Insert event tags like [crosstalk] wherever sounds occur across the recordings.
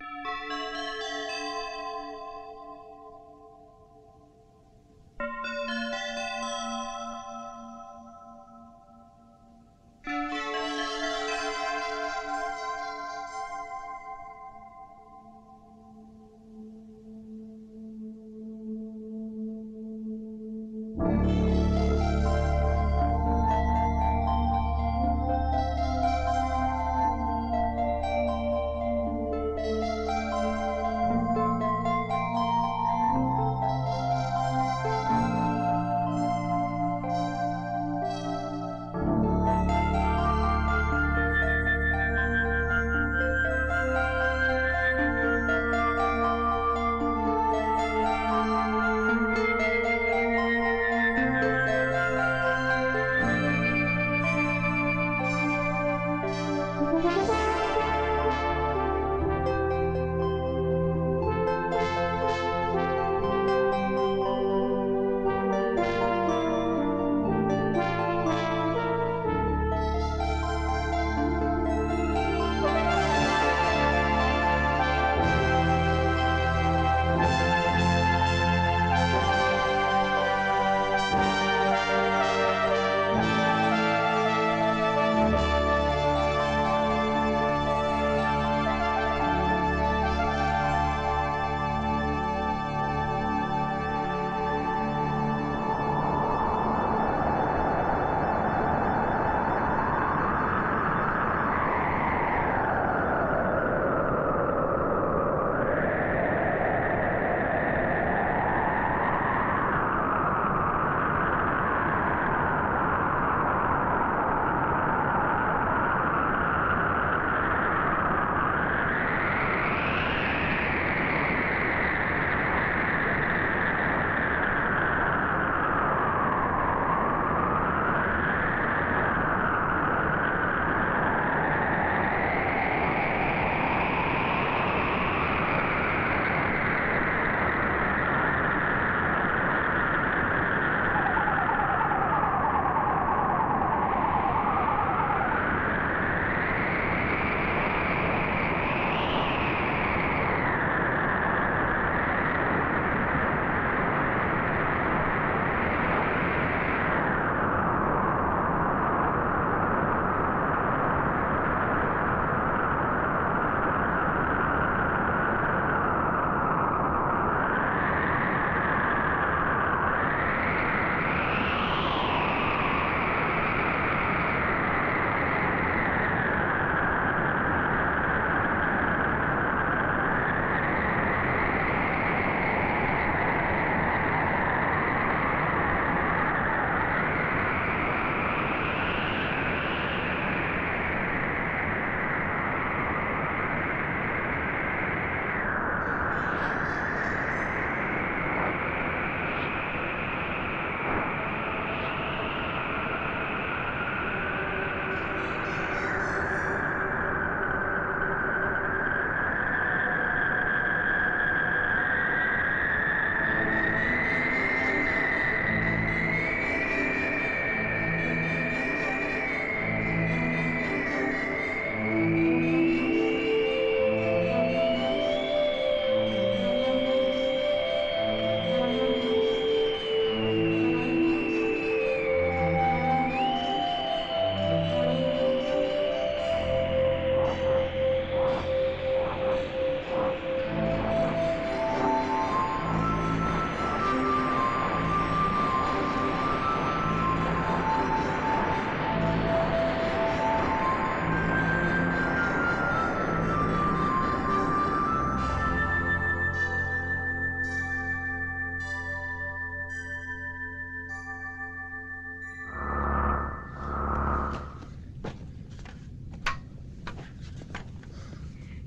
Música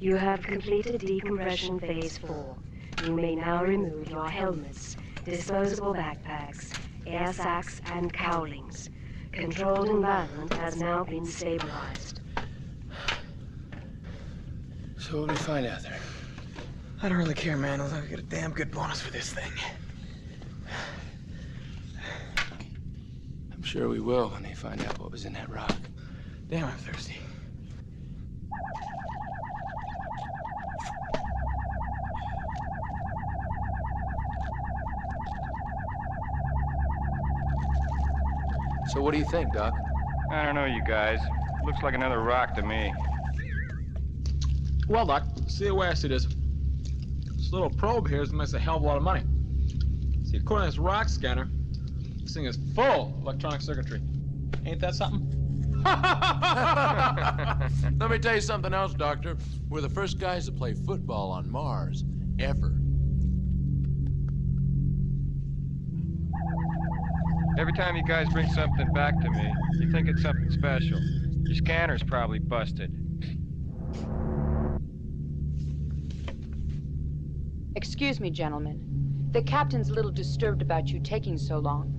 You have completed decompression phase 4. You may now remove your helmets, disposable backpacks, air sacs, and cowlings. Controlled environment has now been stabilized. So what do we find out there? I don't really care, man, as long as I get a damn good bonus for this thing. I'm sure we will when they find out what was in that rock. Damn, I'm thirsty. So what do you think, Doc? I don't know, you guys. Looks like another rock to me. Well, Doc, see the way I see this. This little probe here is makes a hell of a lot of money. See, according to this rock scanner, this thing is full of electronic circuitry. Ain't that something? [laughs] Let me tell you something else, Doctor. We're the first guys to play football on Mars. Ever. Every time you guys bring something back to me, you think it's something special. Your scanner's probably busted. Excuse me, gentlemen. The captain's a little disturbed about you taking so long.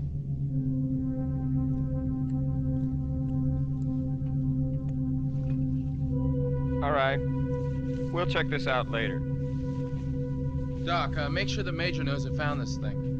All right. We'll check this out later. Doc, uh, make sure the Major knows I found this thing.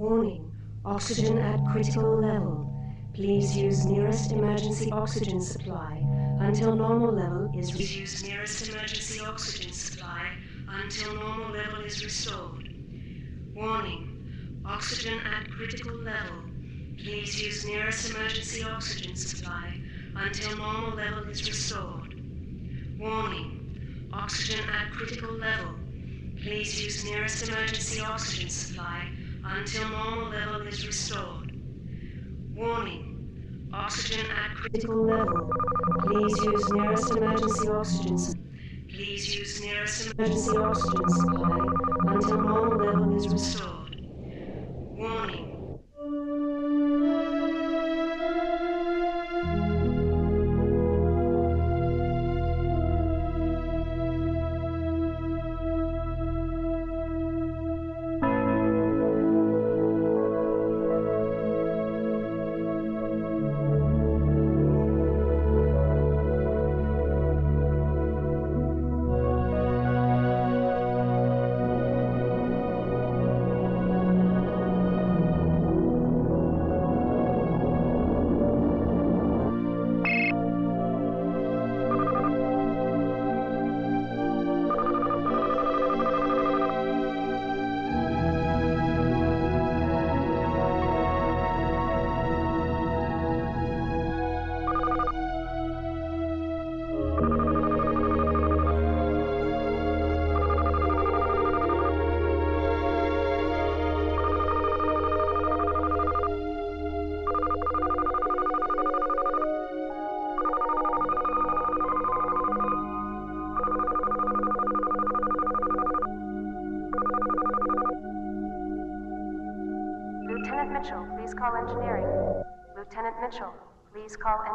Warning. Oxygen at critical level. Please use nearest emergency oxygen supply until normal level is re- use nearest emergency oxygen supply until normal level is restored. Warning. Oxygen at critical level. Please use nearest emergency oxygen supply until normal level is restored. Warning. Oxygen at critical level. Please use nearest emergency oxygen supply until normal level is restored. Warning. Oxygen at critical level. Please use nearest emergency oxygen. s- Please use nearest emergency oxygen supply until normal level is restored. Warning.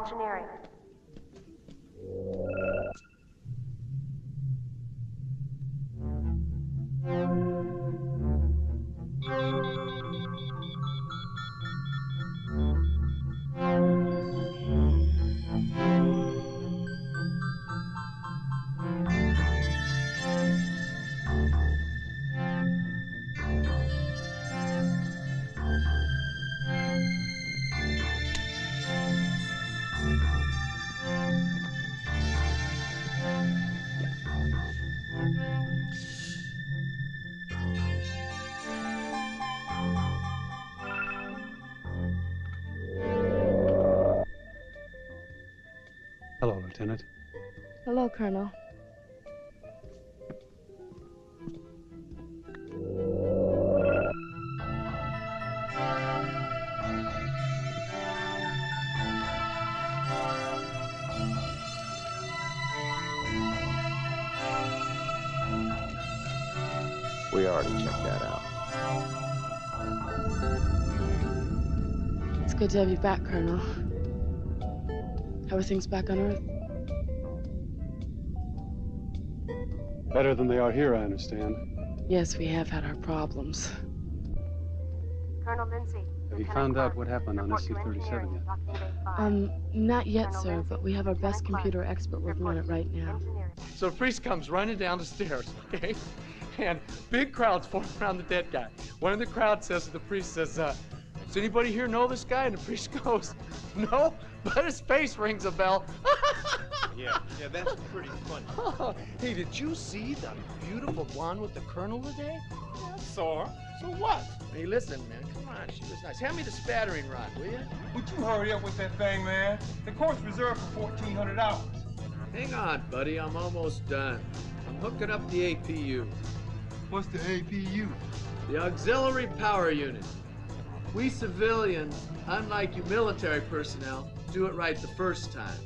Engineering. Colonel. We already checked that out. It's good to have you back, Colonel. How are things back on Earth? Better than they are here, I understand. Yes, we have had our problems. Colonel Lindsay. Have you found out what happened on report to SC-37 yet? Docking Bay five. Um, not yet, Colonel sir, but we have our best computer expert working on it right now. So the priest comes running down the stairs, [laughs] okay? And big crowds form around the dead guy. One of the crowd says to the priest, says, uh, does anybody here know this guy? And the priest [laughs] goes, no, but his face rings a bell. Yeah, yeah, that's pretty funny. [laughs] Oh, hey, did you see the beautiful blonde with the colonel today? I saw her. So what? Hey, listen, man, come on, she was nice. Hand me the spattering rod, will you? Would you hurry up with that thing, man? The course reserved for 1,400 hours. Hang on, buddy. I'm almost done. I'm hooking up the APU, What's the APU? the Auxiliary Power Unit. We civilians, unlike you military personnel, do it right the first time.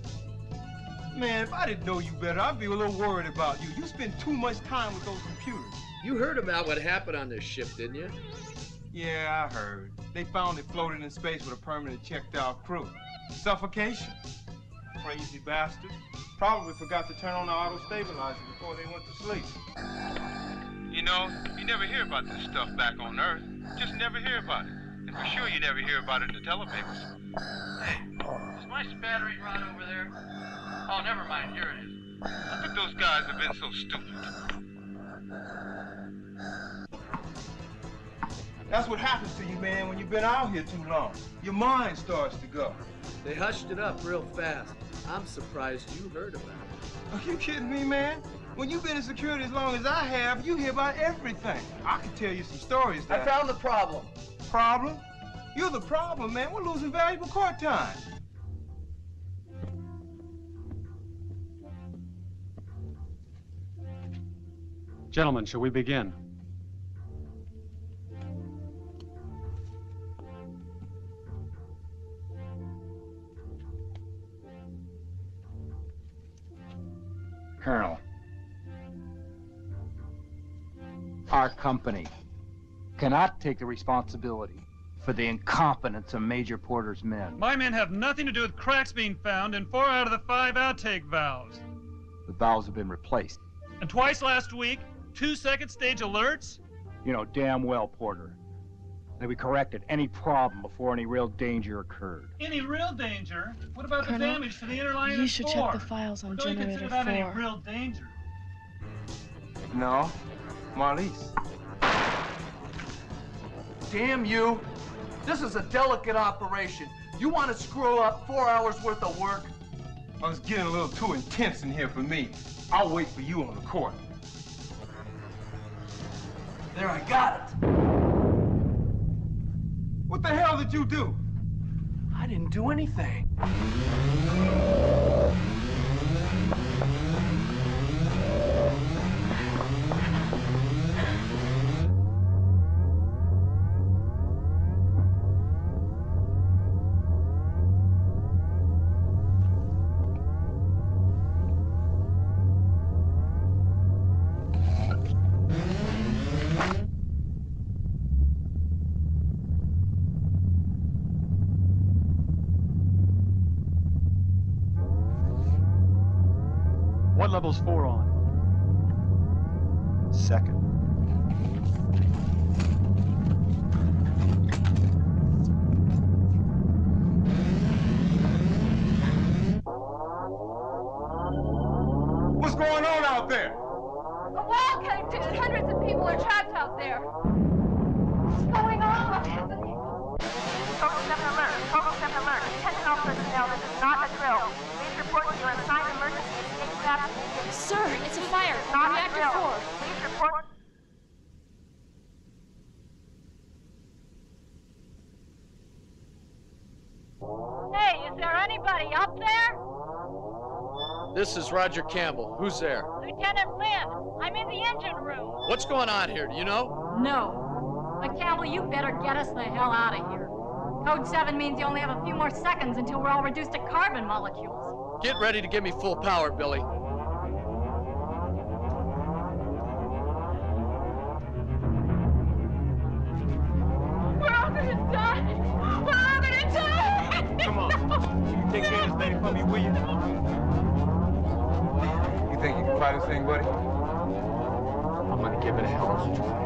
Man, if I didn't know you better, I'd be a little worried about you. You spend too much time with those computers. You heard about what happened on this ship, didn't you? Yeah, I heard. They found it floating in space with a permanent checked out crew. Suffocation. Crazy bastards. Probably forgot to turn on the auto stabilizer before they went to sleep. You know, you never hear about this stuff back on Earth. Just never hear about it. And for sure you never hear about it in the telepapers. Is my spattering rod over there? Oh, never mind. Here it is. I think those guys have been so stupid. That's what happens to you, man, when you've been out here too long. Your mind starts to go. They hushed it up real fast. I'm surprised you heard about it. Are you kidding me, man? When you've been in security as long as I have, you hear about everything. I can tell you some stories I found the problem. Problem? You're the problem, man. We're losing valuable court time. Gentlemen, shall we begin? Colonel. Our company cannot take the responsibility for the incompetence of Major Porter's men. My men have nothing to do with cracks being found in four out of the five outtake valves. The valves have been replaced. And twice last week, two second stage alerts? You know damn well, Porter, that we corrected any problem before any real danger occurred. Any real danger? What about the damage to the inner lining You should four? check the files on Don't you generator consider that any real danger? No. Marlies. Damn you. This is a delicate operation. You want to screw up four hours worth of work? Oh, it's getting a little too intense in here for me. I'll wait for you on the court. There, I got it. What the hell did you do? I didn't do anything. Roger Campbell. Who's there? Lieutenant Lynn, I'm in the engine room. What's going on here? Do you know? No. But Campbell, you better get us the hell out of here. Code 7 means you only have a few more seconds until we're all reduced to carbon molecules. Get ready to give me full power, Billy. Can fly this thing,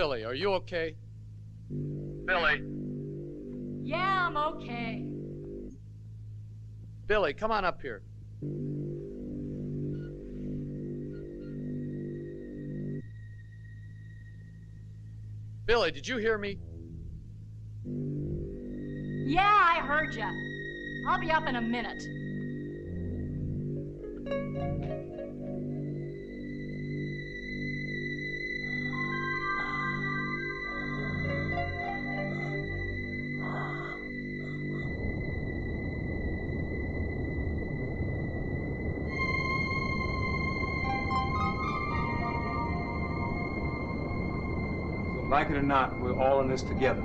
Billy, are you okay? Billy. Yeah, I'm okay. Billy, come on up here. Billy, did you hear me? Yeah, I heard you. I'll be up in a minute. Like it or not, we're all in this together.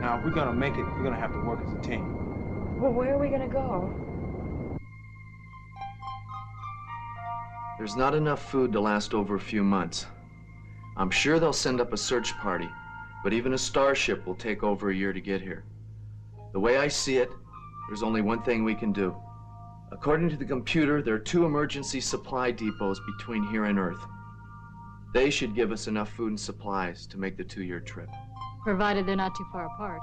Now, if we're gonna make it, we're gonna have to work as a team. Well, where are we gonna go? There's not enough food to last over a few months. I'm sure they'll send up a search party, but even a starship will take over a year to get here. The way I see it, there's only one thing we can do. According to the computer, there are two emergency supply depots between here and Earth. They should give us enough food and supplies to make the two-year trip. Provided they're not too far apart.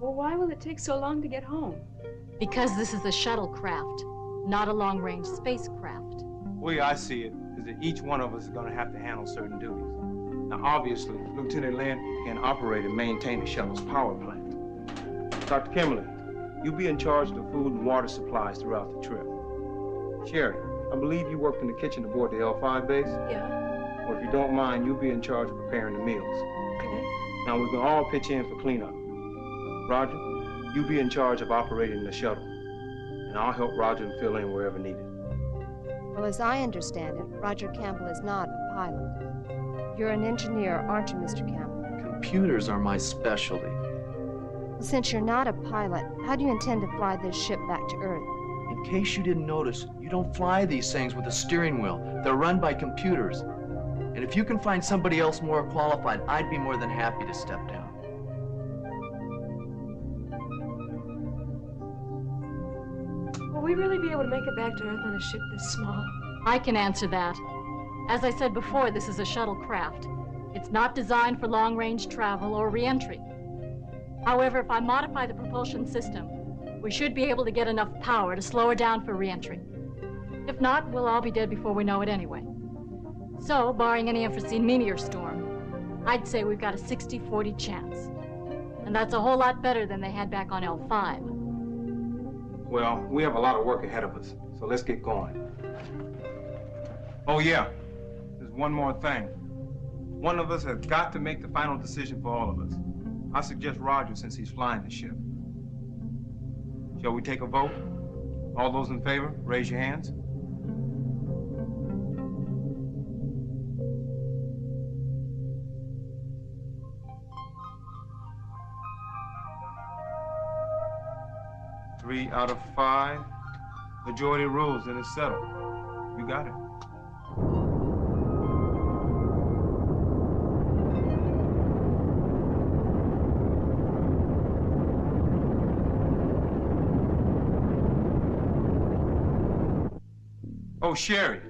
Well, why will it take so long to get home? Because this is a shuttlecraft, not a long-range spacecraft. The way I see it is that each one of us is gonna have to handle certain duties. Now, obviously, Lieutenant Lynn can operate and maintain the shuttle's power plant. Dr. Kimberly, you'll be in charge of the food and water supplies throughout the trip. Sherry, I believe you worked in the kitchen aboard the L5 base? Yeah. Well, if you don't mind, you'll be in charge of preparing the meals. Okay. Now, we can all pitch in for cleanup. Roger, you'll be in charge of operating the shuttle. And I'll help Roger and fill in wherever needed. Well, as I understand it, Roger Campbell is not a pilot. You're an engineer, aren't you, Mr. Campbell? Computers are my specialty. Since you're not a pilot, how do you intend to fly this ship back to Earth? In case you didn't notice, you don't fly these things with a steering wheel. They're run by computers. And if you can find somebody else more qualified, I'd be more than happy to step down. Will we really be able to make it back to Earth on a ship this small? I can answer that. As I said before, this is a shuttle craft. It's not designed for long-range travel or re-entry. However, if I modify the propulsion system, we should be able to get enough power to slow her down for re-entry. If not, we'll all be dead before we know it anyway. So, barring any unforeseen meteor storm, I'd say we've got a 60-40 chance. And that's a whole lot better than they had back on L5. Well, we have a lot of work ahead of us, so let's get going. Oh, yeah. There's one more thing. One of us has got to make the final decision for all of us. I suggest Roger since he's flying the ship. Shall we take a vote? All those in favor, raise your hands. Three out of five. Majority rules, and it's settled. You got it. Oh, Sherry.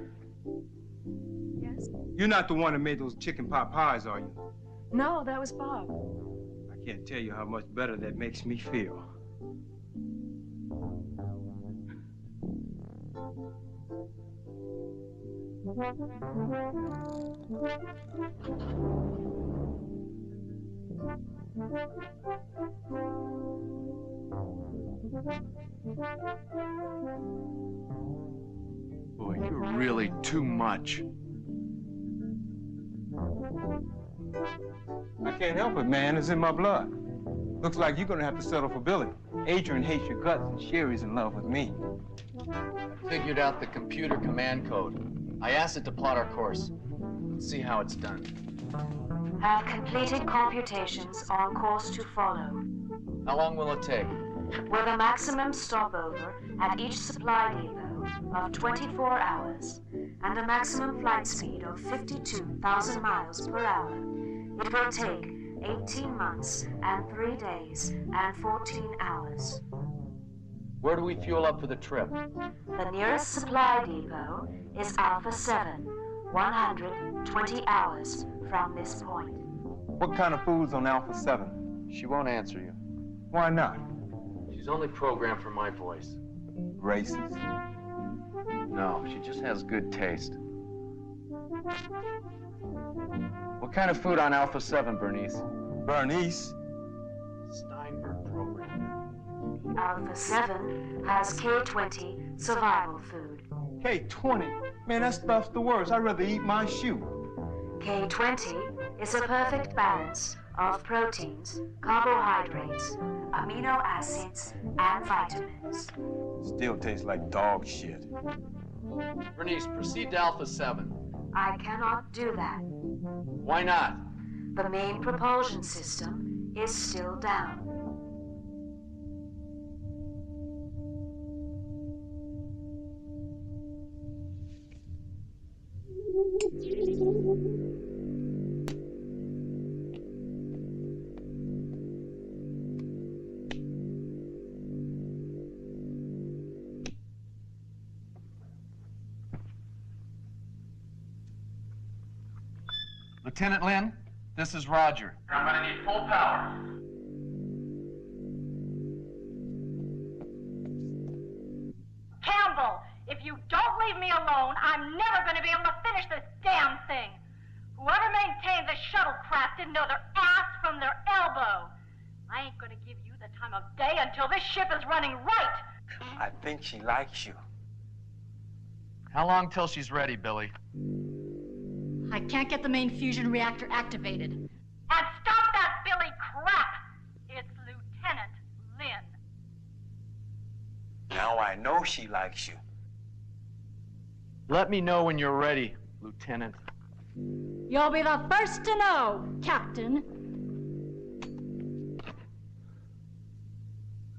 Yes? You're not the one that made those chicken pot pies, are you? No, that was Bob. I can't tell you how much better that makes me feel. Boy, you're really too much. I can't help it, man. It's in my blood. Looks like you're gonna have to settle for Billy. Adrian hates your guts, and Sherry's in love with me. I figured out the computer command code. I asked it to plot our course. Let's see how it's done. Have completed computations on course to follow. How long will it take? With a maximum stopover at each supply depot of 24 hours and a maximum flight speed of 52,000 miles per hour, it will take 18 months and 3 days and 14 hours. Where do we fuel up for the trip? The nearest supply depot is Alpha 7, 120 hours from this point. What kind of food's on Alpha 7? She won't answer you. Why not? She's only programmed for my voice. Racist. No, she just has good taste. What kind of food on Alpha 7, Bernice? Bernice? Steinberg program. Alpha 7 has K20 survival food. K20? Man, that stuff's the worst. I'd rather eat my shoe. K20 is a perfect balance of proteins, carbohydrates, amino acids, and vitamins. Still tastes like dog shit. Bernice, proceed to Alpha 7. I cannot do that. Why not? The main propulsion system is still down. Lieutenant Lynn, this is Roger. I'm gonna need full power. Campbell, if you don't leave me alone, I'm never going to be able to finish this damn thing. Whoever maintained the shuttlecraft didn't know their ass from their elbow. I ain't going to give you the time of day until this ship is running right. I think she likes you. How long till she's ready, Billy? I can't get the main fusion reactor activated. And stop that Billy crap! It's Lieutenant Lynn. Now I know she likes you. Let me know when you're ready, Lieutenant. You'll be the first to know, Captain.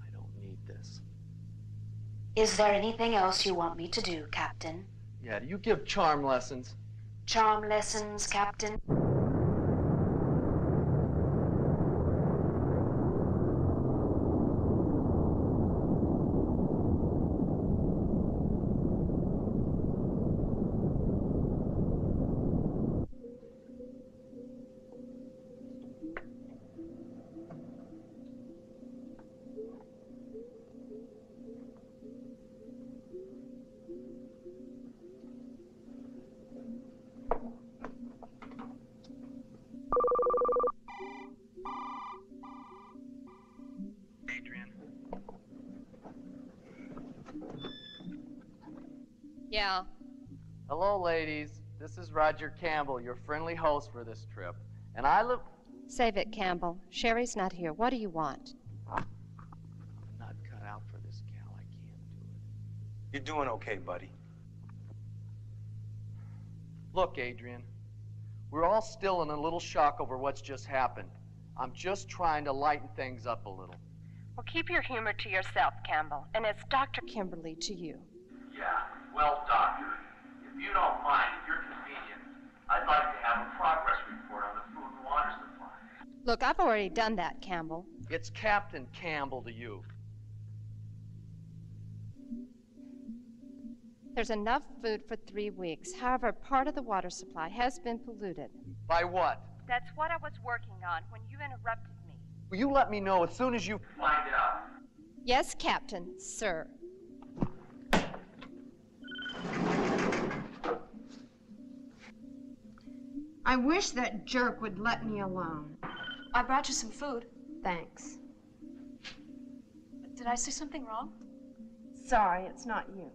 I don't need this. Is there anything else you want me to do, Captain? Yeah, do you give charm lessons? Charm lessons, Captain? Yeah. Hello, ladies. This is Roger Campbell, your friendly host for this trip. And I live. Save it, Campbell. Sherry's not here. What do you want? I'm not cut out for this gal. I can't do it. You're doing okay, buddy. Look, Adrian, we're all still in a little shock over what's just happened. I'm just trying to lighten things up a little. Well, keep your humor to yourself, Campbell. And it's Dr. Kimberly to you. Yeah, well, Doctor, if you don't mind, at your convenience, I'd like to have a progress report on the food and water supply. Look, I've already done that, Campbell. It's Captain Campbell to you. There's enough food for three weeks. However, part of the water supply has been polluted. By what? That's what I was working on when you interrupted me. Will you let me know as soon as you find out? Yes, Captain, sir. I wish that jerk would let me alone. I brought you some food. Thanks. Did I say something wrong? Sorry, it's not you.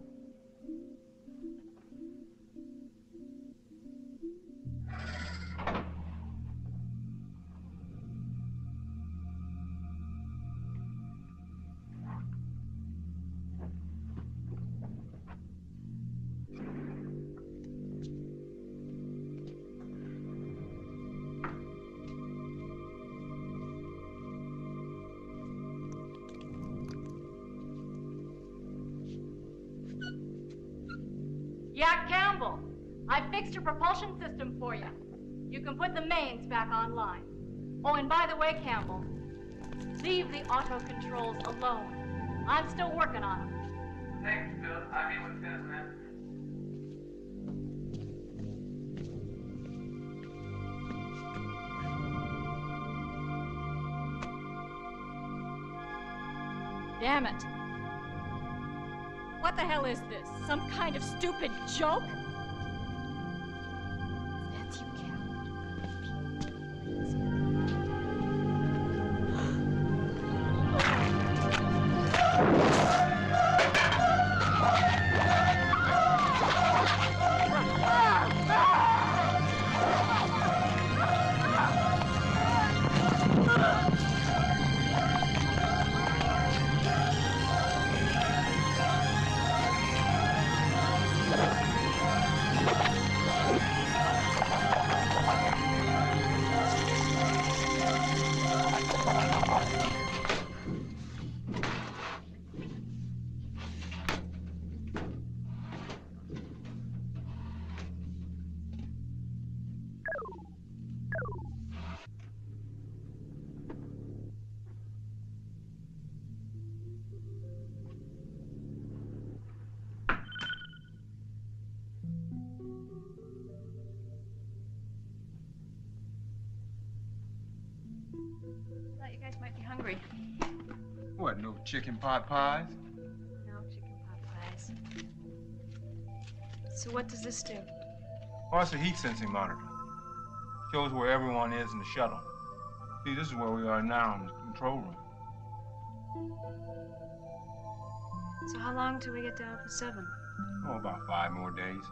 Fixed your propulsion system for you. You can put the mains back online. Oh, and by the way, Campbell, leave the auto controls alone. I'm still working on them. Thanks, Bill. I mean, with business. Damn it. What the hell is this? Some kind of stupid joke? Chicken pot pies? No chicken pot pies. So what does this do? Oh, it's a heat sensing monitor. Shows where everyone is in the shuttle. See, this is where we are now in the control room. So how long till we get down to Alpha 7? Oh, about five more days.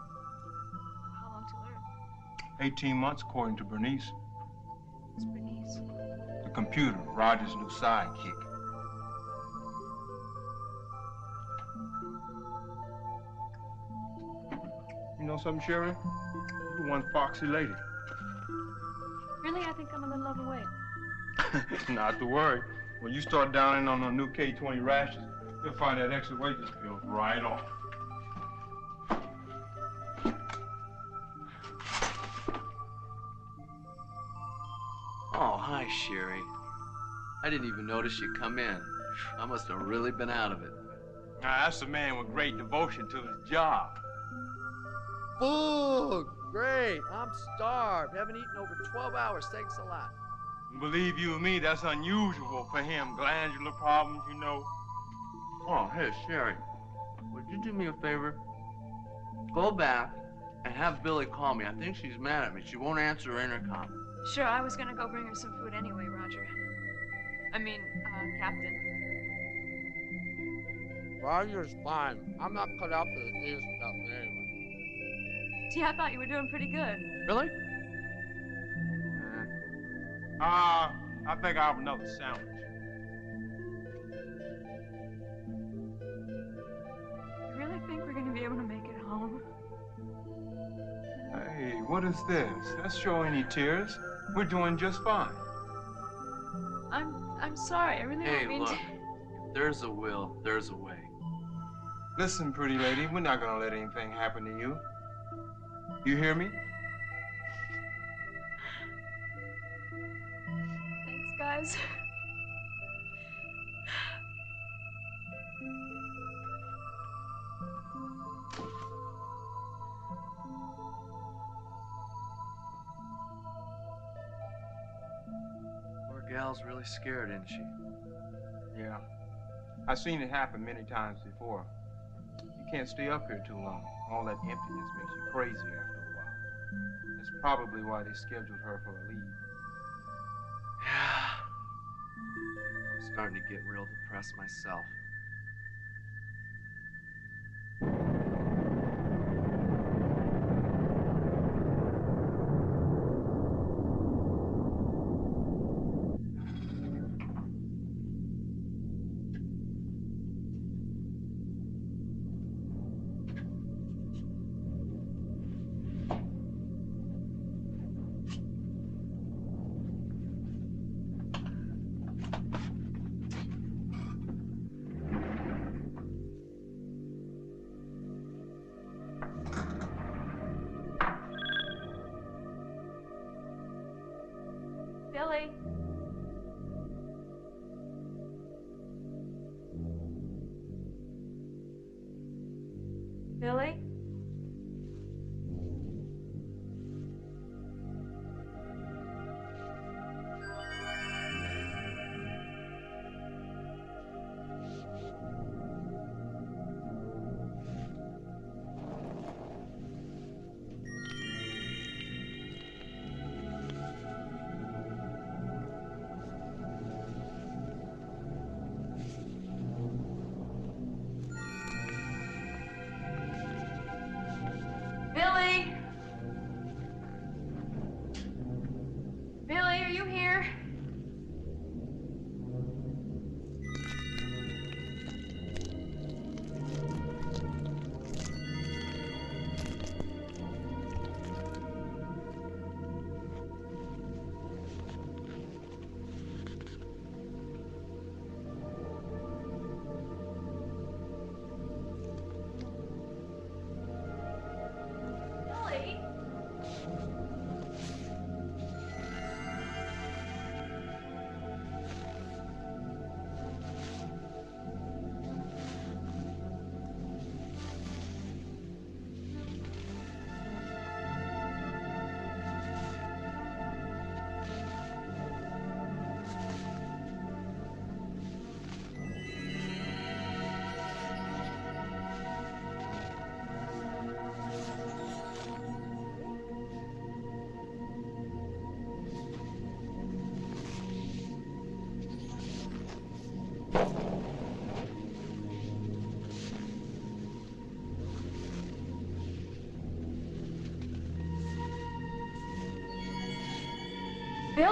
How long till Earth? 18 months, according to Bernice. It's Bernice. The computer, Roger's new sidekick. You know something, Sherry? You're one foxy lady. Really, I think I'm a little overweight. [laughs] Not to worry. When you start downing on the new K20 rashes, you'll find that extra weight just peels right off. Oh, hi, Sherry. I didn't even notice you come in. I must have really been out of it. Now, that's a man with great devotion to his job. Food! Great. I'm starved. Haven't eaten over 12 hours. Thanks a lot. Believe you me, that's unusual for him. Glandular problems, you know. Oh, hey, Sherry. Would you do me a favor? Go back and have Billy call me. I think she's mad at me. She won't answer her intercom. Sure, I was gonna go bring her some food anyway, Roger. I mean, uh, Captain. Roger's fine. I'm not cut out for the ear stuff anyway. Gee, I thought you were doing pretty good. Really? Ah, I think I'll have another sandwich. You really think we're gonna be able to make it home? Hey, what is this? Let's show any tears. We're doing just fine. I'm I'm sorry. I really Hey, don't mean look. to. If there's a will, there's a way. Listen, pretty lady, we're not gonna let anything happen to you. You hear me? Thanks, guys. Poor gal's really scared, isn't she? Yeah. I've seen it happen many times before. You can't stay up here too long. All that emptiness makes you crazy after a while. That's probably why they scheduled her for a leave. Yeah. I'm starting to get real depressed myself.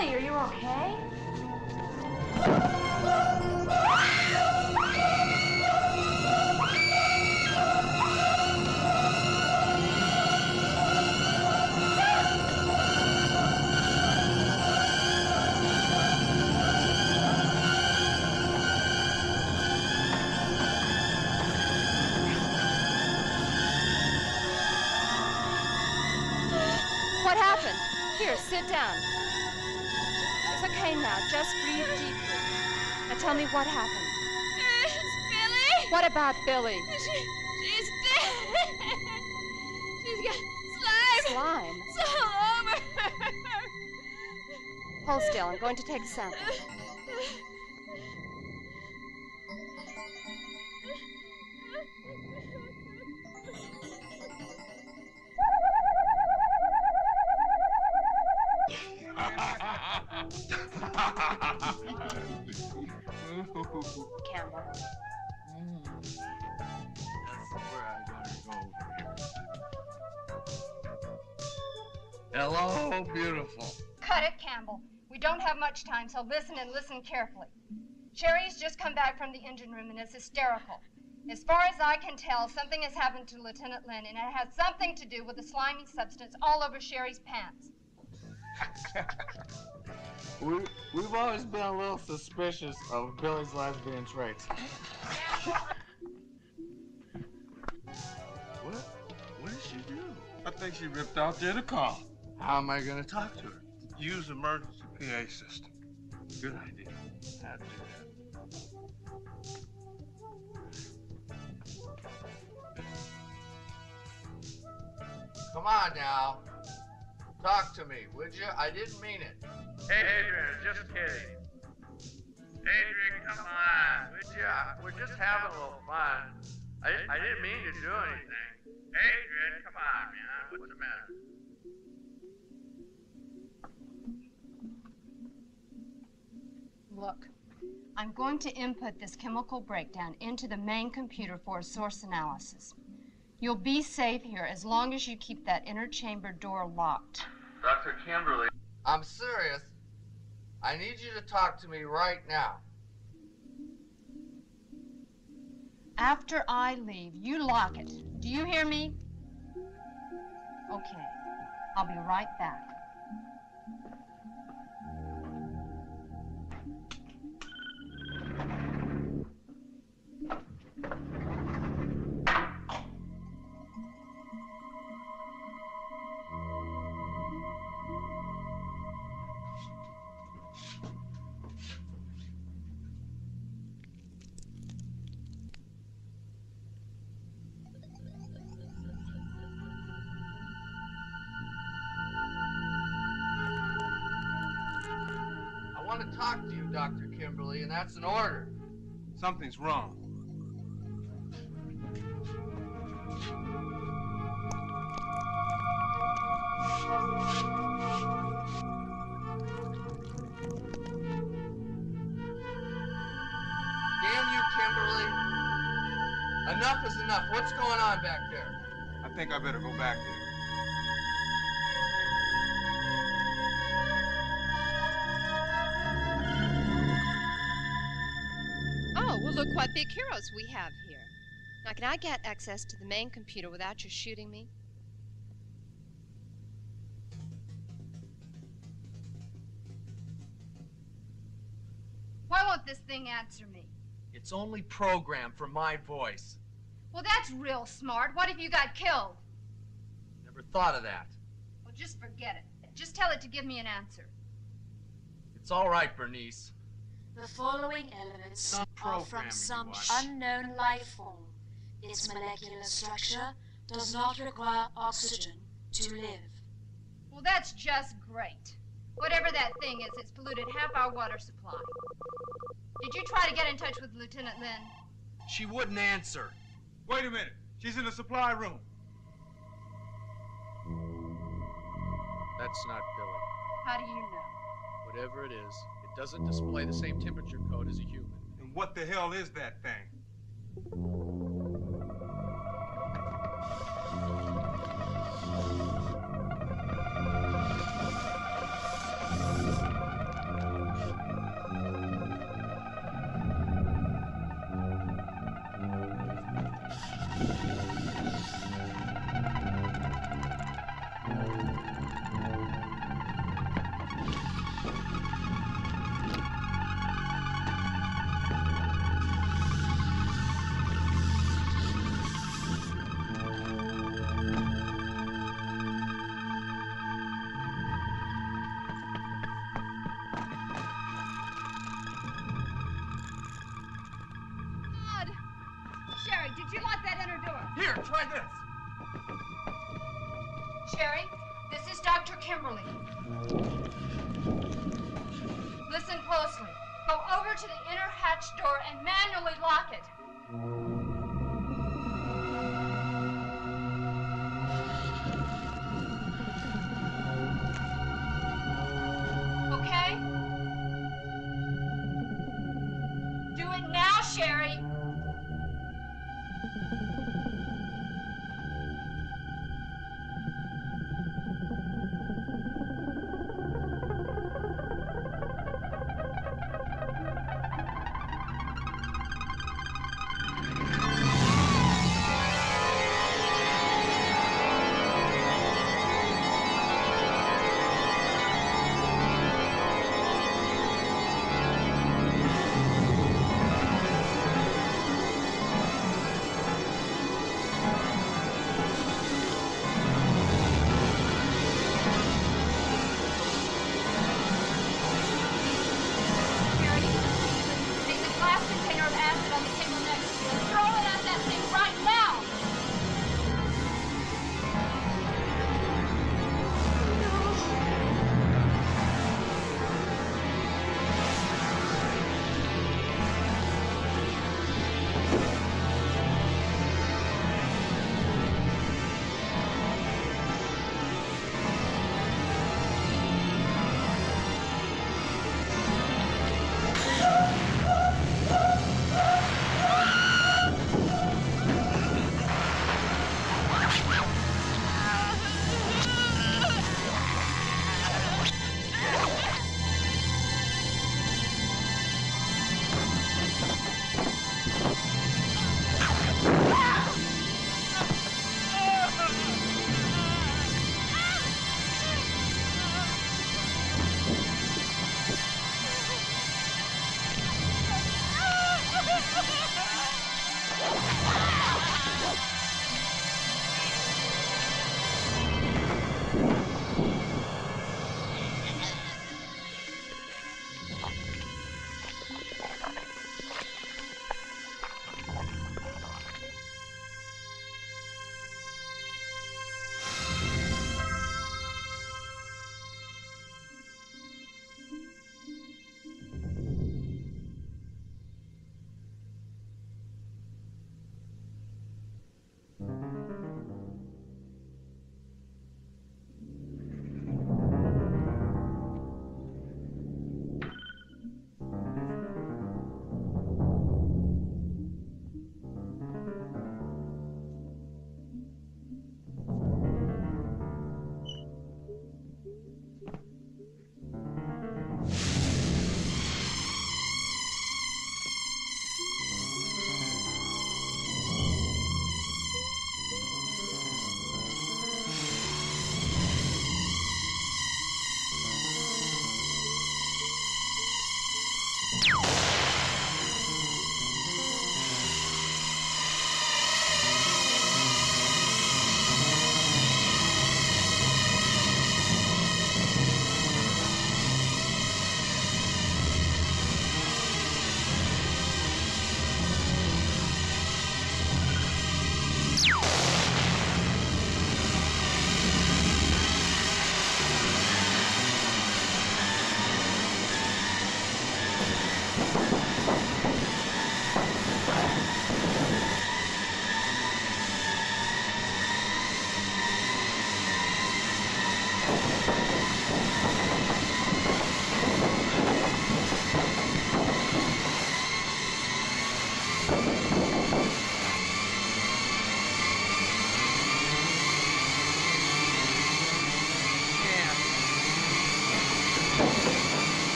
Are you okay? She, she's dead. [laughs] she's got slime. Slime? It's all over her. Hold still. I'm going to take a sample. [laughs] don't much time, so listen and listen carefully. Sherry's just come back from the engine room and is hysterical. As far as I can tell, something has happened to Lieutenant Lynn, and it has something to do with the slimy substance all over Sherry's pants. [laughs] We, we've always been a little suspicious of Billy's lesbian traits. [laughs] What? What did she do? I think she ripped out the other car. How am I gonna talk to her? Use emergency PA system. Good idea. I'll do that. Come on now. Talk to me, would you? I didn't mean it. Hey, Adrian, just kidding. Adrian, come on. Would ya? We're just having a little fun. I, I didn't mean to do anything. Adrian, come on, man. What's the matter? Look, I'm going to input this chemical breakdown into the main computer for a source analysis. You'll be safe here as long as you keep that inner chamber door locked. Dr. Kimberly. I'm serious. I need you to talk to me right now. After I leave, you lock it. Do you hear me? Okay. I'll be right back. That's an order. Something's wrong. Damn you, Kimberly. Enough is enough. What's going on back there? I think I better go back there. Look what big heroes we have here. Now, can I get access to the main computer without you shooting me? Why won't this thing answer me? It's only programmed for my voice. Well, that's real smart. What if you got killed? Never thought of that. Well, just forget it. Just tell it to give me an answer. It's all right, Bernice. The following elements are from some watch. unknown life form. Its molecular structure does not require oxygen to live. Well, that's just great. Whatever that thing is, it's polluted half our water supply. Did you try to get in touch with Lieutenant Lynn? She wouldn't answer. Wait a minute. She's in the supply room. That's not Billy. How do you know? Whatever it is, it doesn't display the same temperature code as a human. And what the hell is that thing?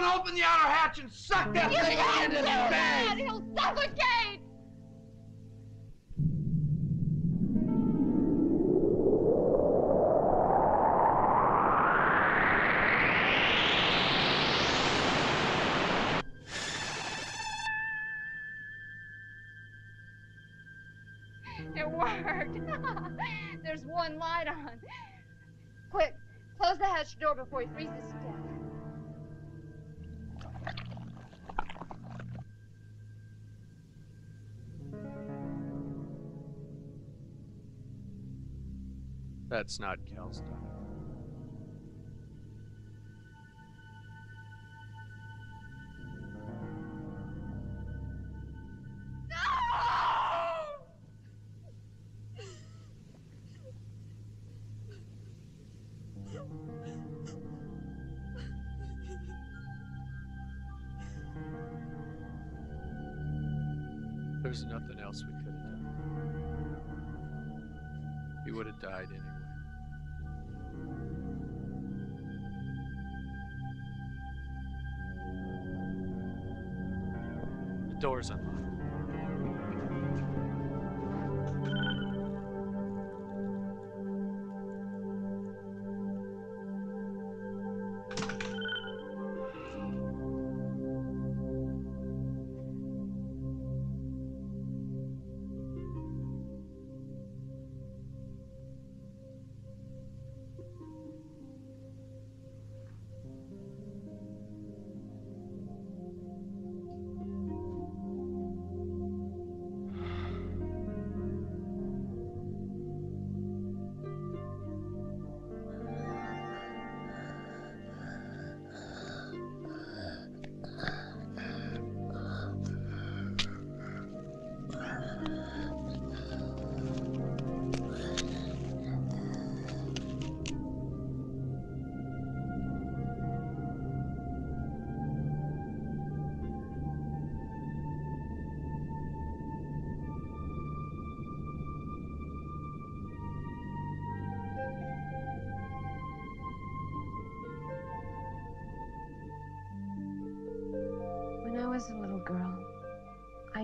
Buddy. Open the outer hatch and suck that You thing into the bag. He'll suffocate! It worked. [laughs] There's one light on. Quick, close the hatch door before he freezes to death. That's not Cal stuff. [laughs] There's nothing else we could have done. He would have died anyway. Door's unlocked.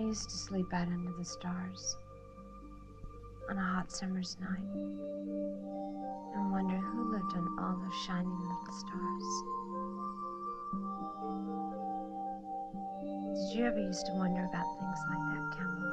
Used to sleep out under the stars on a hot summer's night and wonder who lived on all those shining little stars. Did you ever used to wonder about things like that, Campbell?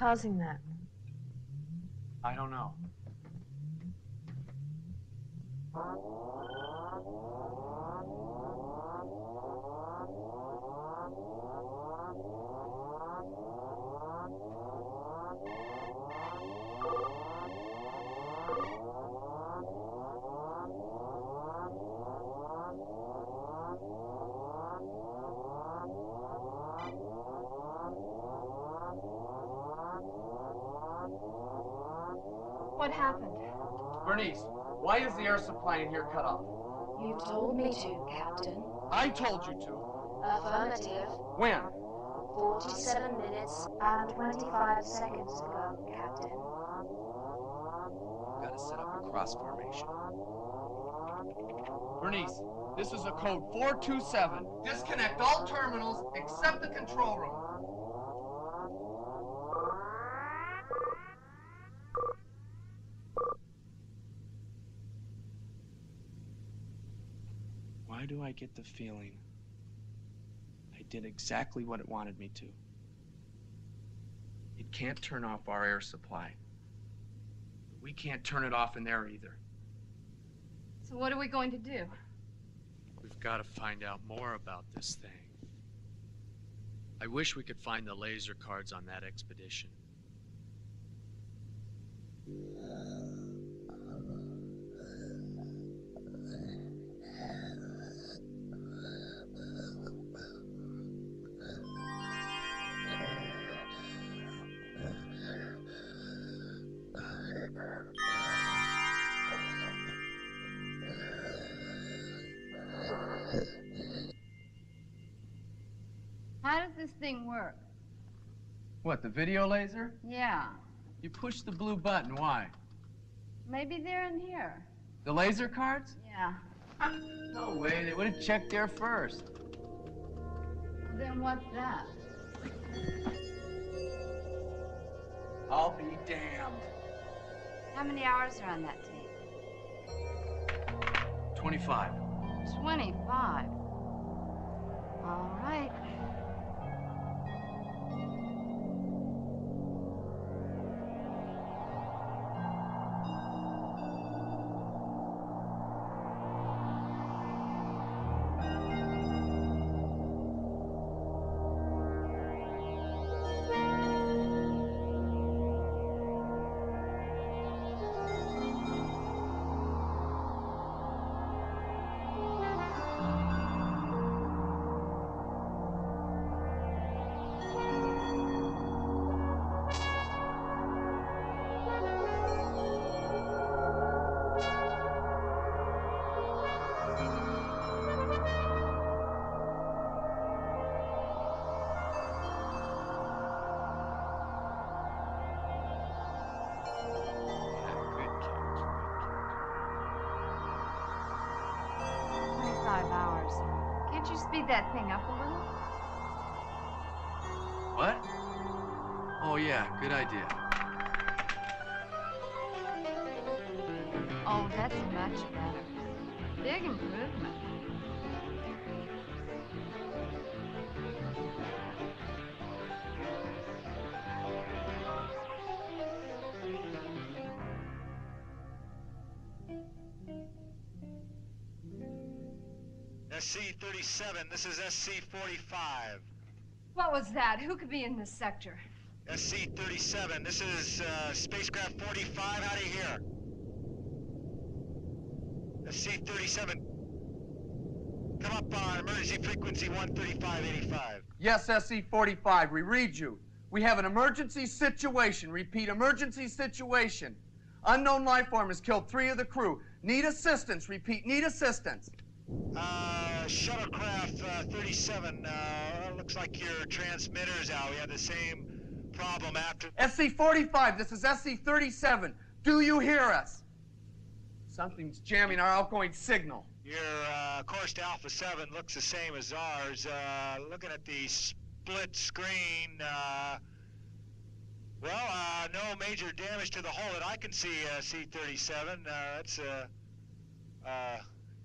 Causing that? I don't know. Bernice, why is the air supply in here cut off? You told me to, Captain. I told you to. Affirmative. When? 47 minutes and 25 seconds ago, Captain. Gotta set up a cross formation. Bernice, this is a code 427. Disconnect all terminals except the control room. I get the feeling I did exactly what it wanted me to? It can't turn off our air supply. We can't turn it off in there either. So what are we going to do? We've got to find out more about this thing. I wish we could find the laser cards on that expedition. Thing work? What, the video laser? Yeah. You push the blue button. Why? Maybe they're in here. The laser cards? Yeah. No way. They would have checked there first. Then what's that? I'll be damned. How many hours are on that tape? 25. 25. All right. That thing up a little? What? Oh, yeah. Good idea. SC-37, this is SC-45. What was that? Who could be in this sector? SC-37, this is uh, spacecraft 45. out of here. SC-37, come up on emergency frequency 13585. Yes, SC-45, we read you. We have an emergency situation. Repeat, emergency situation. Unknown life form has killed three of the crew. Need assistance. Repeat, need assistance. Uh, shuttlecraft uh, 37, uh, looks like your transmitter's out. We had the same problem after... SC-45, this is SC-37. Do you hear us? Something's jamming our outgoing signal. Your uh, course to Alpha 7 looks the same as ours. Uh, looking at the split screen, uh, well, uh, no major damage to the hull that I can see, uh, C-37. Uh, that's, uh, uh,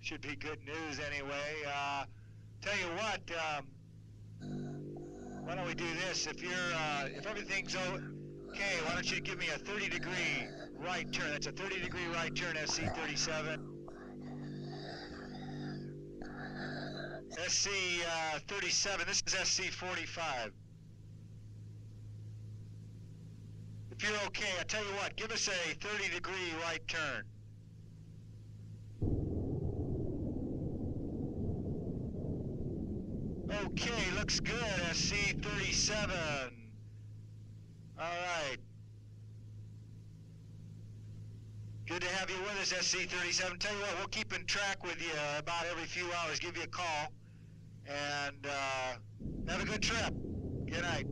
should be good news anyway. Uh, tell you what, um, why don't we do this? If you're, uh, if everything's okay, why don't you give me a 30 degree right turn? That's a 30 degree right turn, SC-37. SC-37, this is SC-45. If you're okay, I tell you what, give us a 30 degree right turn. Okay, looks good, SC-37. All right. Good to have you with us, SC-37. Tell you what, we'll keep in track with you about every few hours, give you a call, and uh, have a good trip. Good night.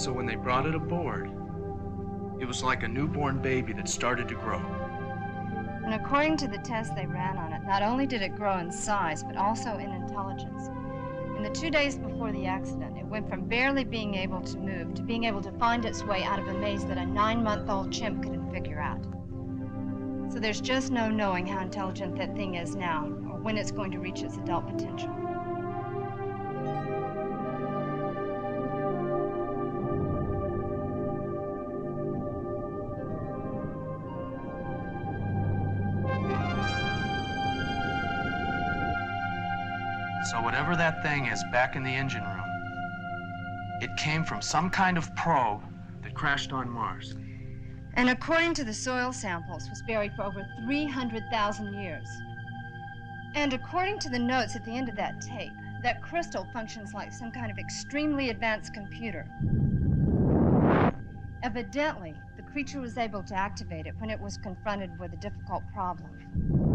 So when they brought it aboard, it was like a newborn baby that started to grow. And according to the tests they ran on it, not only did it grow in size, but also in intelligence. In the two days before the accident, it went from barely being able to move to being able to find its way out of a maze that a nine month old chimp couldn't figure out. So there's just no knowing how intelligent that thing is now, or when it's going to reach its adult potential. Thing is back in the engine room, it came from some kind of probe that crashed on Mars. And according to the soil samples, was buried for over 300,000 years. And according to the notes at the end of that tape, that crystal functions like some kind of extremely advanced computer. Evidently, the creature was able to activate it when it was confronted with a difficult problem.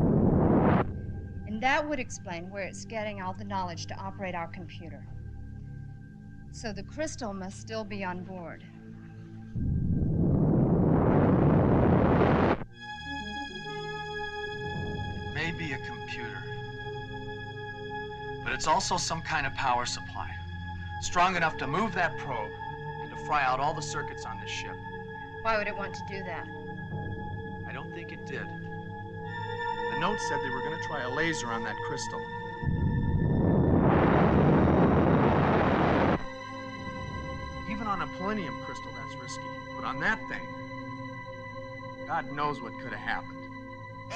And that would explain where it's getting all the knowledge to operate our computer. So the crystal must still be on board. It may be a computer, but it's also some kind of power supply, strong enough to move that probe and to fry out all the circuits on this ship. Why would it want to do that? I don't think it did. The note said they were going to try a laser on that crystal. Even on a Palladium crystal, that's risky. But on that thing, God knows what could have happened.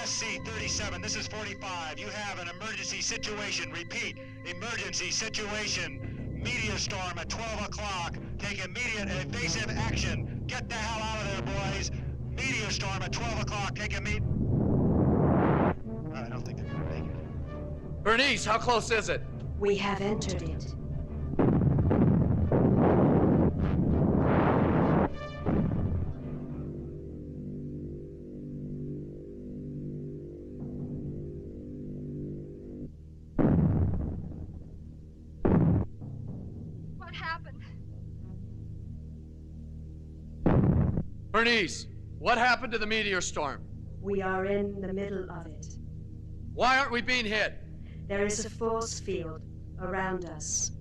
SC-37, this is 45. You have an emergency situation. Repeat, emergency situation. Meteor storm at 12 o'clock. Take immediate evasive action. Get the hell out of there, boys. Meteor storm at 12 o'clock. Take immediate... Bernice, how close is it? We have entered it. What happened? Bernice, what happened to the meteor storm? We are in the middle of it. Why aren't we being hit? There is a force field around us.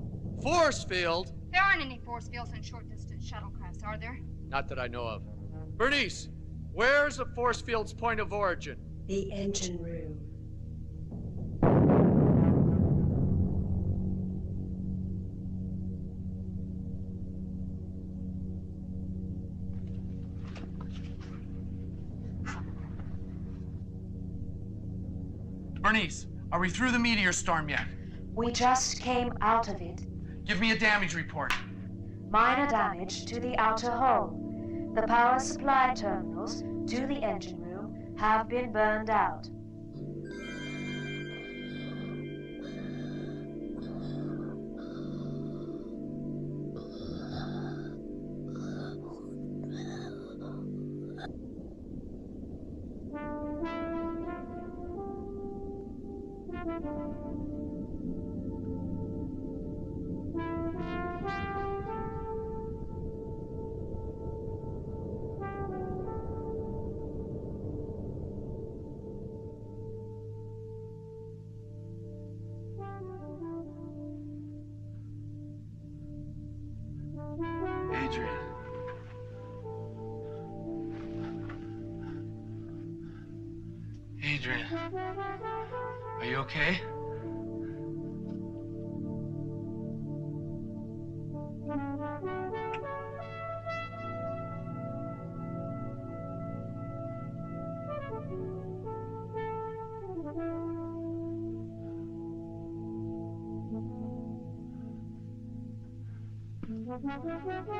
Force field? There aren't any force fields in short distance shuttlecrafts, are there? Not that I know of. Bernice, where's the force field's point of origin? The engine room. Bernice, are we through the meteor storm yet? We just came out of it. Give me a damage report. Minor damage to the outer hull. The power supply terminals to the engine room have been burned out. Adrian. Are you okay? Thank you.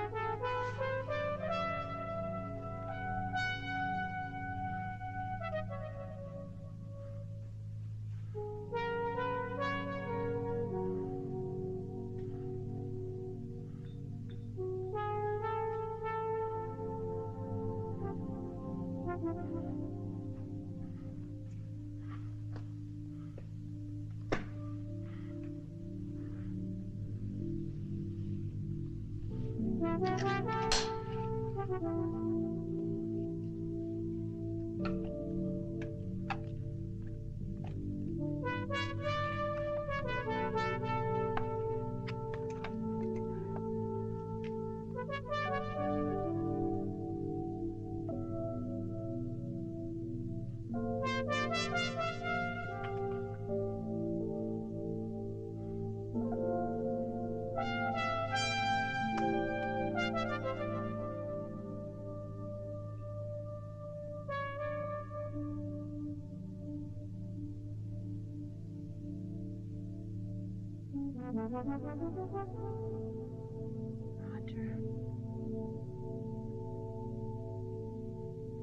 Roger.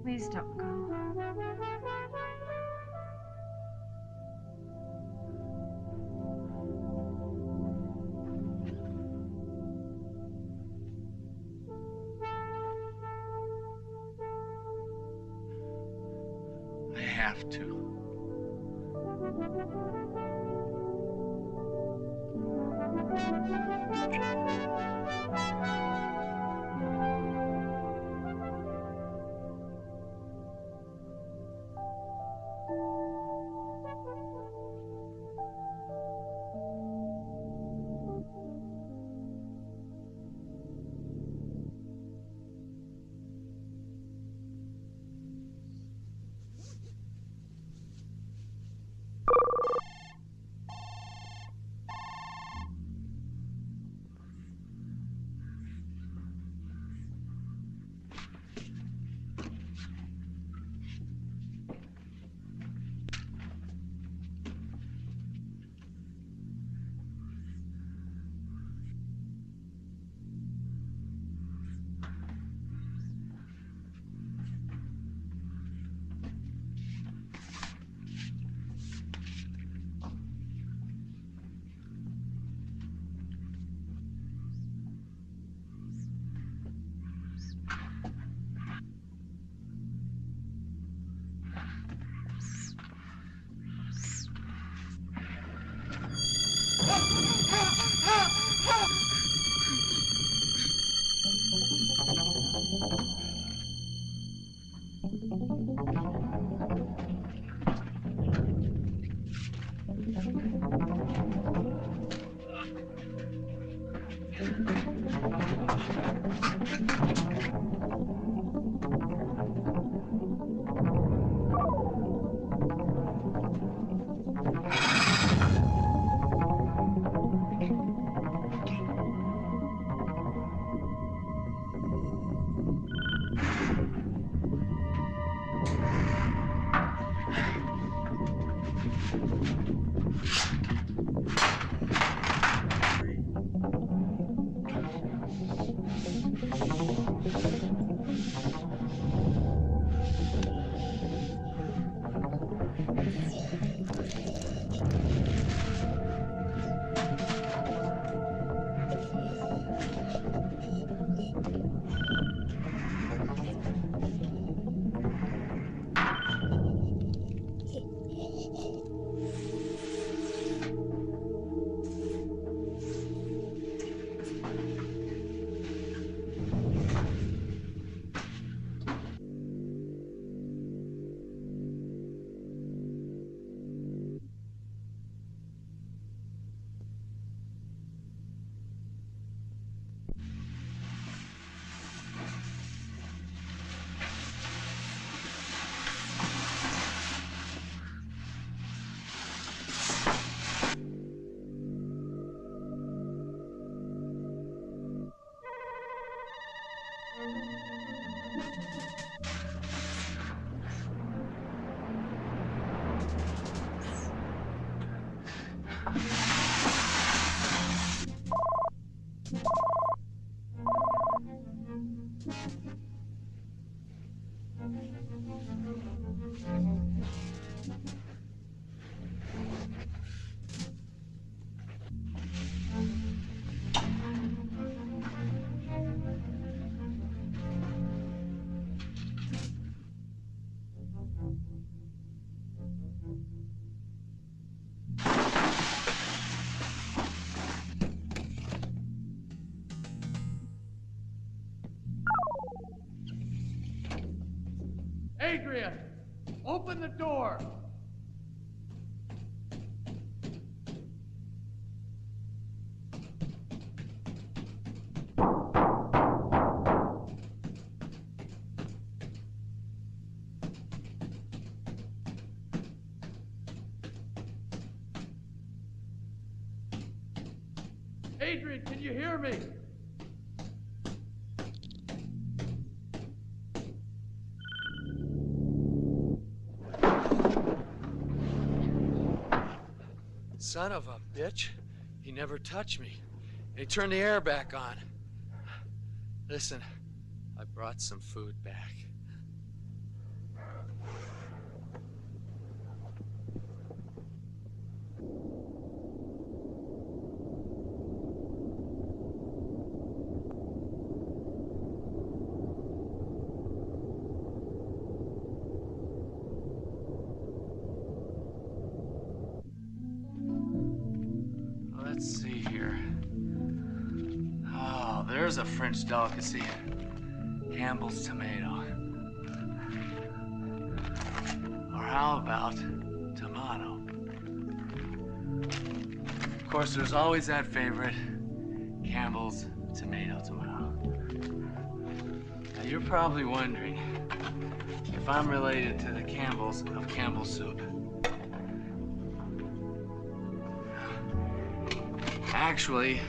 Please don't go. I have to. Adrian, open the door. Son of a bitch. He never touched me. He turned the air back on. Listen, I brought some food back. Delicacy. Campbell's tomato. Or how about tomato? Of course, there's always that favorite, Campbell's tomato tomato. Now, you're probably wondering if I'm related to the Campbells of Campbell soup. Actually,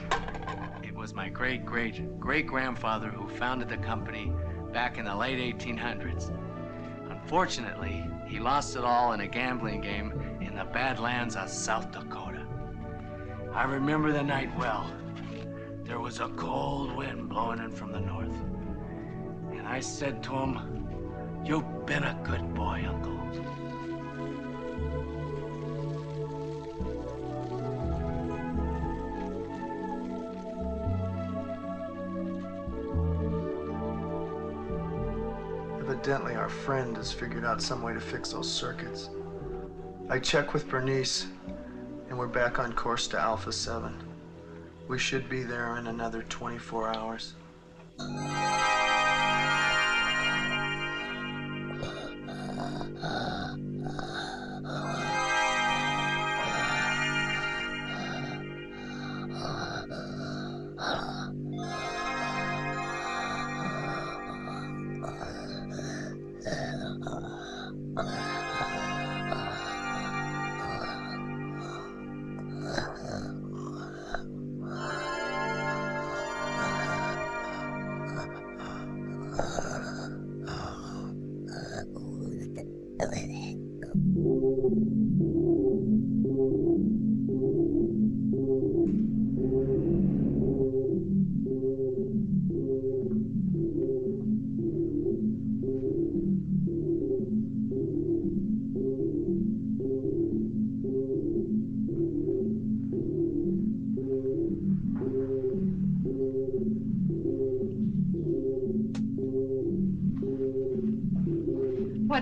was my great great great grandfather who founded the company back in the late 1800s. Unfortunately, he lost it all in a gambling game in the Badlands of South Dakota. I remember the night well. There was a cold wind blowing in from the north. And I said to him, You've been a good boy, Uncle. Evidently, our friend has figured out some way to fix those circuits. I check with Bernice, and we're back on course to Alpha 7. We should be there in another 24 hours.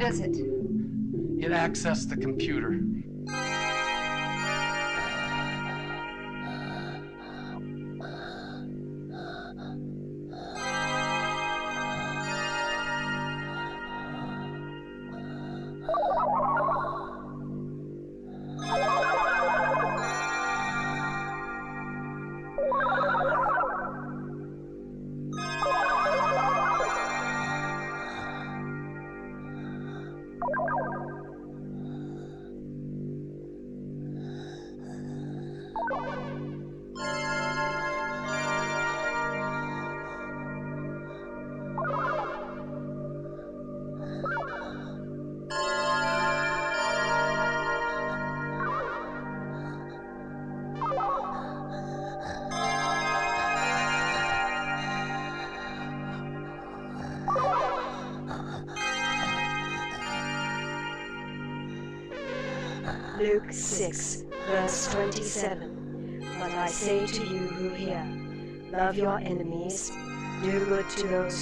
Is it? It accessed the computer.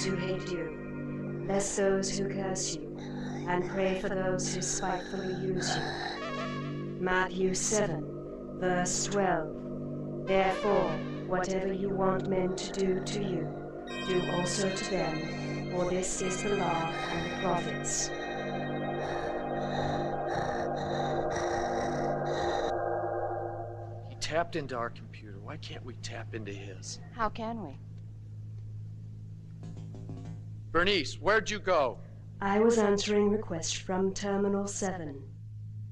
those who hate you, bless those who curse you, and pray for those who spitefully use you. Matthew 7, verse 12. Therefore, whatever you want men to do to you, do also to them, for this is the law and the prophets. He tapped into our computer. Why can't we tap into his? How can we? Bernice, where'd you go? I was answering requests from Terminal 7.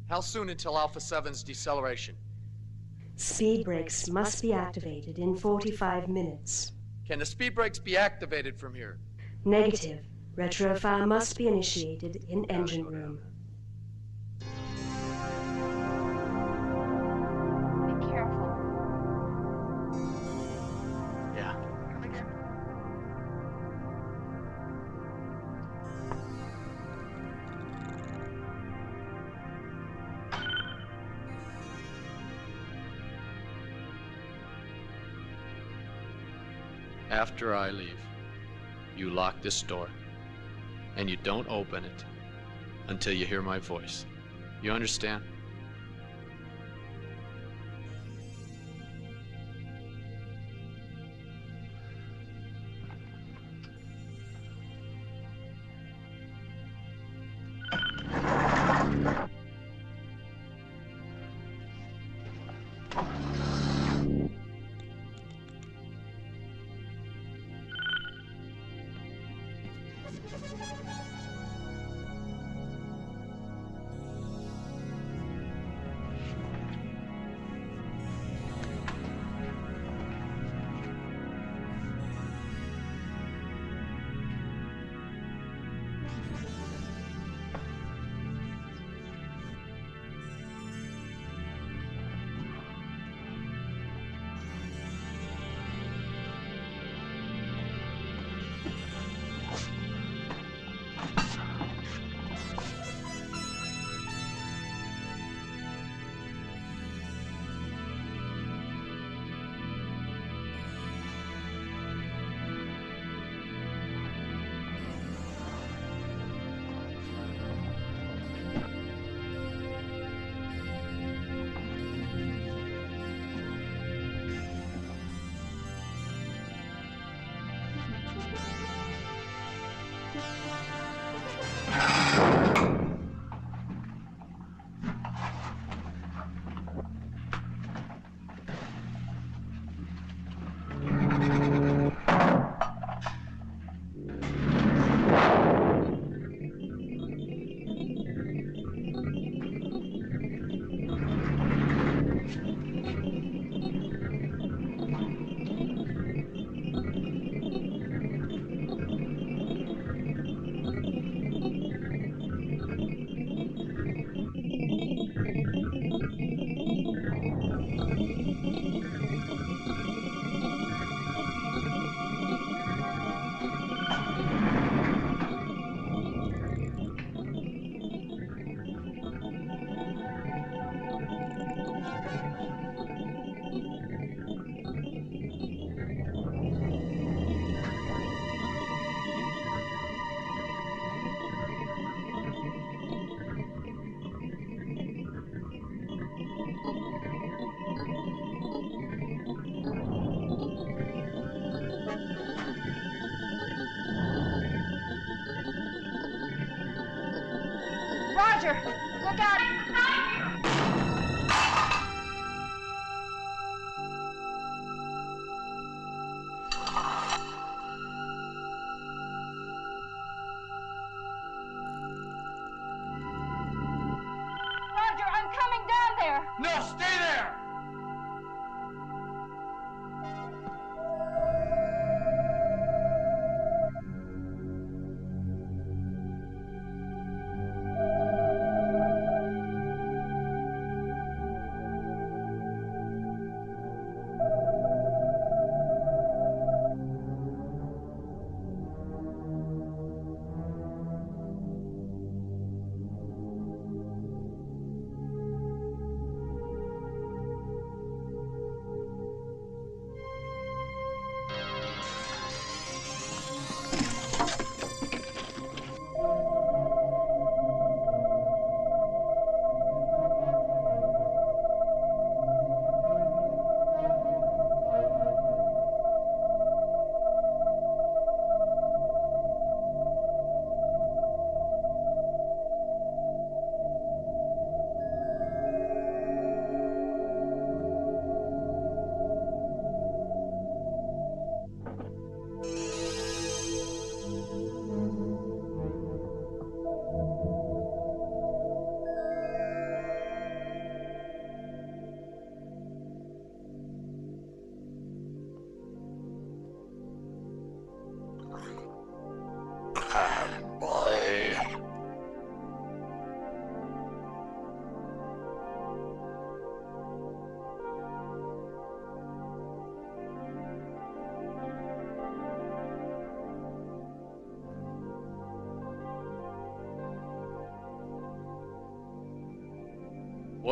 How soon until Alpha 7's deceleration? Speed brakes must be activated in 45 minutes. Can the speed brakes be activated from here? Negative. Retrofire must be initiated in engine room. After I leave, you lock this door and you don't open it until you hear my voice. You understand?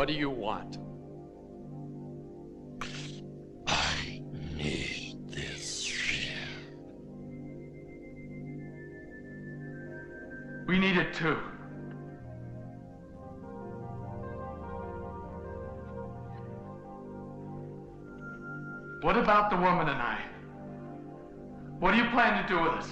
What do you want? I need this ship. We need it too. What about the woman and I? What do you plan to do with us?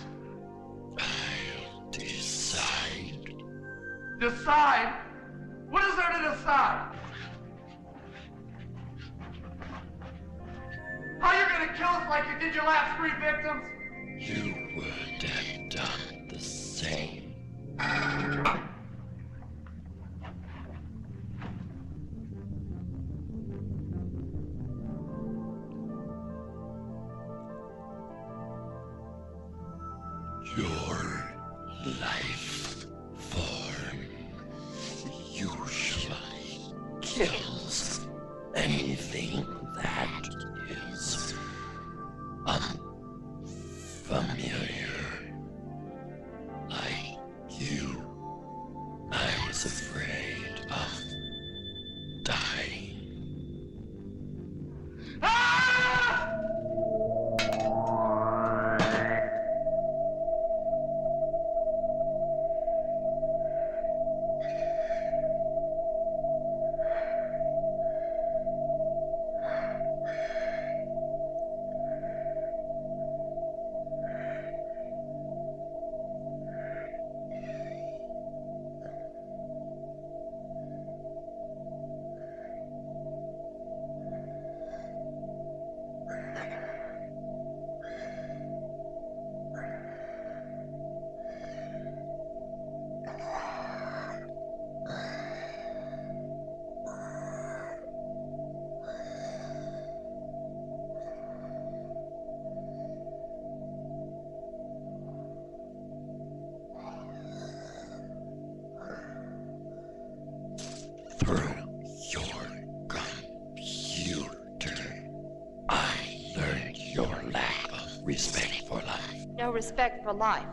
Respect for life.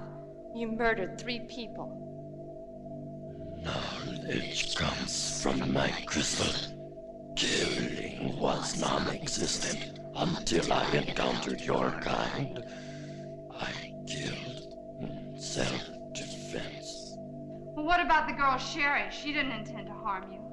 You murdered three people. Knowledge comes from my crystal. Killing was non-existent until I encountered your kind. I killed in self-defense. Well, what about the girl Sherry? She didn't intend to harm you.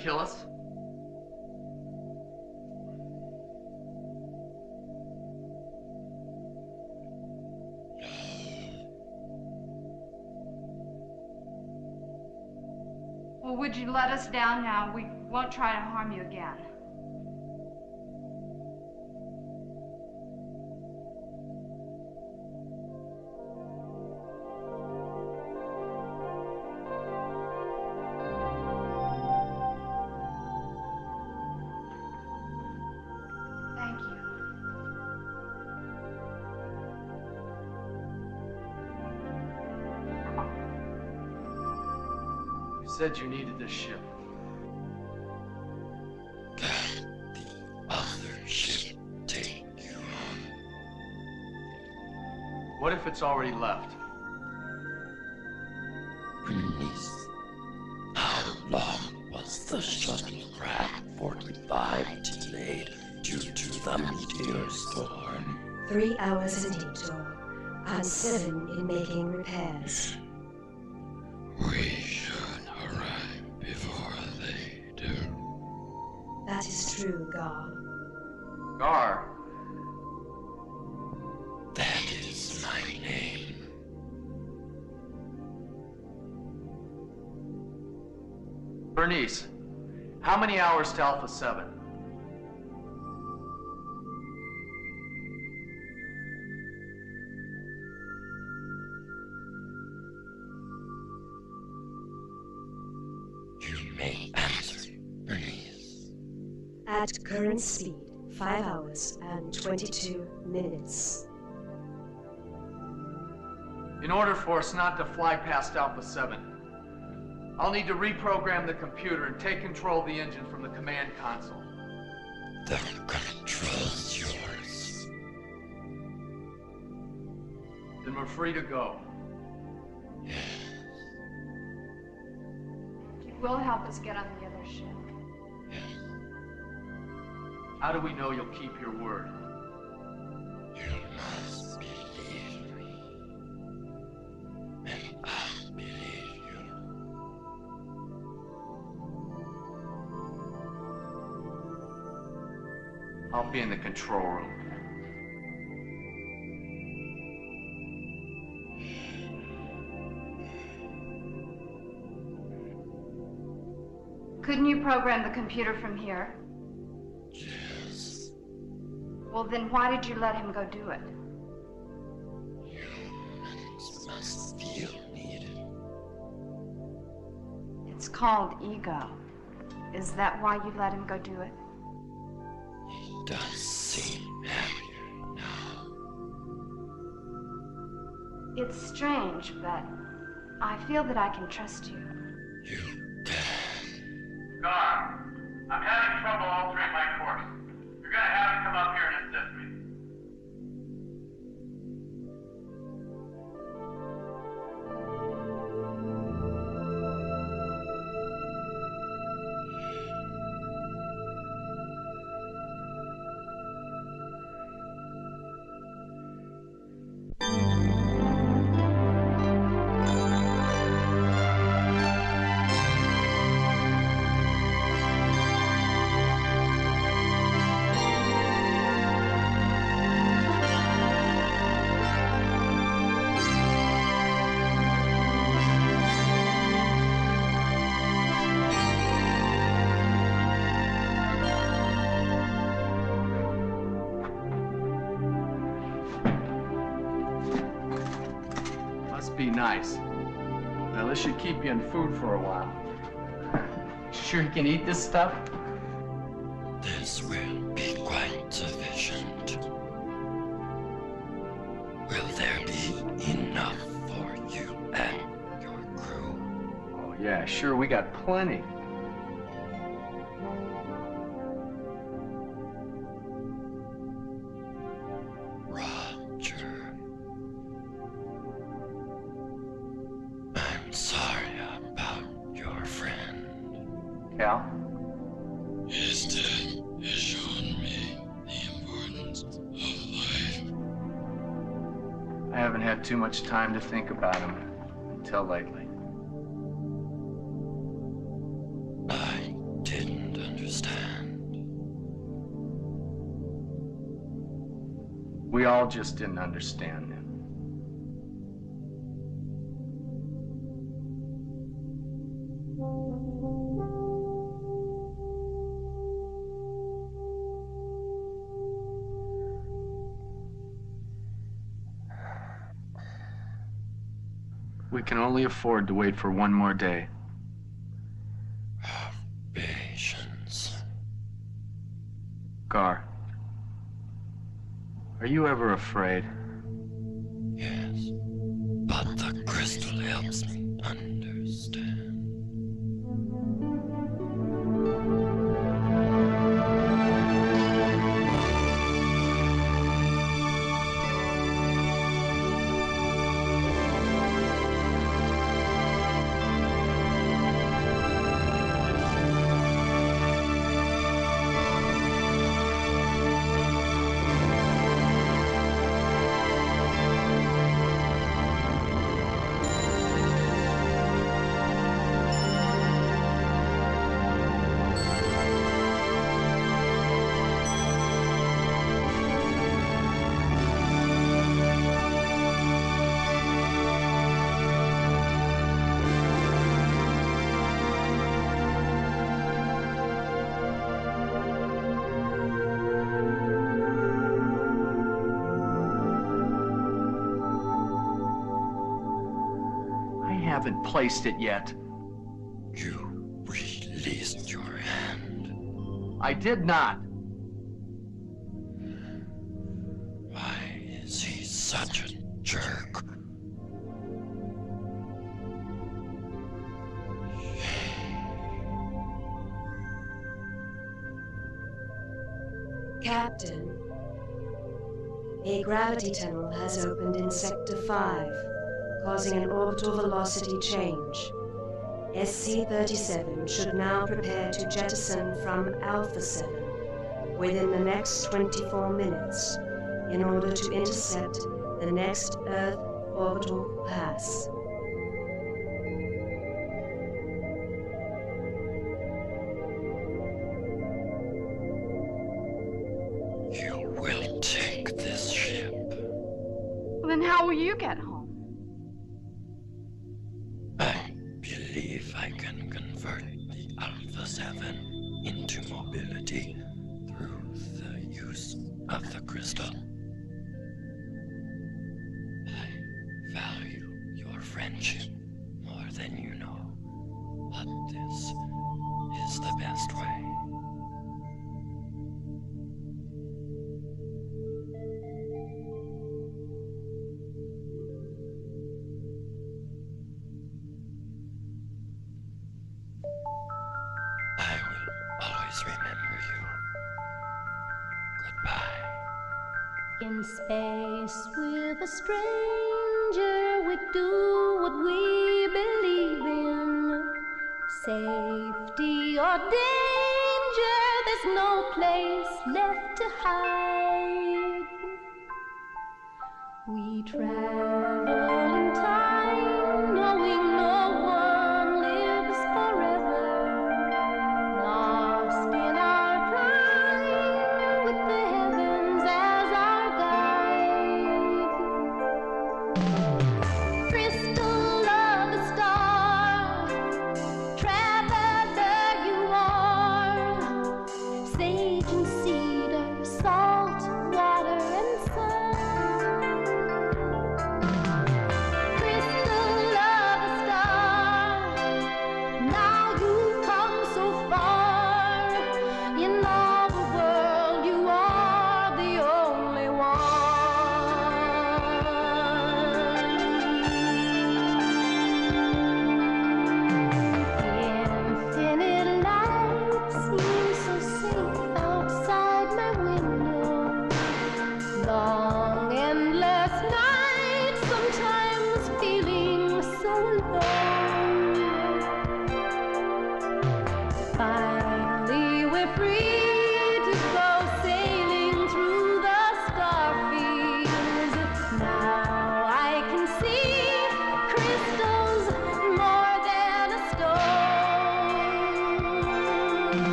Kill us? Well, would you let us down now? We won't try to harm you again. Said you needed this ship. The other ship take you What if it's already left? Bernice, how many hours to Alpha 7? You may answer, Bernice. At current speed, 5 hours and 22 minutes. In order for us not to fly past Alpha 7, I'll need to reprogram the computer and take control of the engine from the command console. The control's yours. Then we're free to go. Yes. You will help us get on the other ship. Yes. How do we know you'll keep your word? You must I'll be in the control room. Couldn't you program the computer from here? Yes. Well, then why did you let him go do it? Humans must feel needed. It's called ego. Is that why you let him go do it? He does seem happier now. It's strange, but I feel that I can trust you. You dare. Gar, I'm having trouble altering my course. You're gonna have to come up here and assist me. Should keep you in food for a while. [laughs] Sure you can eat this stuff? This will be quite sufficient. Will there be enough for you and your crew? Oh, yeah, sure, we got plenty. Much time to think about him until lately. I didn't understand. We all just didn't understand can only afford to wait for one more day. Patience. Gar, are you ever afraid? Yes. But the crystal helps me haven't placed it yet. You released your hand. I did not. Why is he such a jerk? Captain, a gravity tunnel has opened in Sector 5 causing an orbital velocity change. SC-37 should now prepare to jettison from Alpha-7 within the next 24 minutes in order to intercept the next Earth orbital pass.